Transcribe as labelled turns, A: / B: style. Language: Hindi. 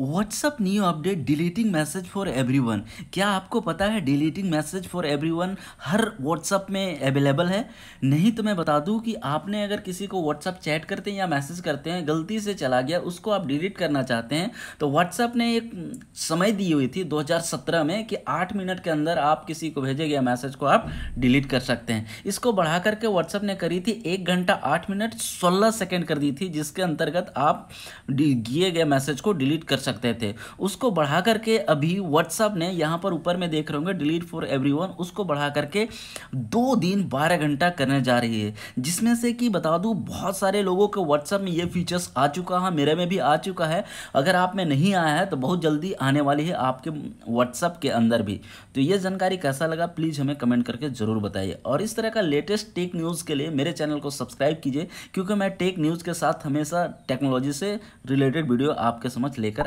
A: WhatsApp new update deleting message for everyone क्या आपको पता है डिलीटिंग मैसेज फॉर एवरीवन हर व्हाट्सअप में अवेलेबल है? नहीं तो मैं बता दूँ कि आपने अगर किसी को व्हाट्सअप चैट करते हैं या मैसेज करते हैं, गलती से चला गया, उसको आप डिलीट करना चाहते हैं तो व्हाट्सअप ने एक समय दी हुई थी 2017 में कि आठ मिनट के अंदर आप किसी को भेजे गया मैसेज को आप डिलीट कर सकते हैं। इसको बढ़ा करके व्हाट्सअप ने करी थी एक घंटा आठ मिनट सोलह सेकेंड कर दी थी, जिसके अंतर्गत आप दिए गए मैसेज को डिलीट कर सकते थे। उसको बढ़ा करके अभी व्हाट्सअप ने यहाँ पर ऊपर में देख रहे होंगे डिलीट फॉर एवरीवन उसको बढ़ा करके दो दिन बारह घंटा करने जा रही है। जिसमें से कि बता दूँ, बहुत सारे लोगों के व्हाट्सअप में ये फीचर्स आ चुका है, मेरे में भी आ चुका है। अगर आप में नहीं आया है तो बहुत जल्दी आने वाली है आपके व्हाट्सअप के अंदर भी। तो ये जानकारी कैसा लगा प्लीज़ हमें कमेंट करके ज़रूर बताइए। और इस तरह का लेटेस्ट टेक न्यूज़ के लिए मेरे चैनल को सब्सक्राइब कीजिए, क्योंकि मैं टेक न्यूज़ के साथ हमेशा टेक्नोलॉजी से रिलेटेड वीडियो आपके समझ लेकर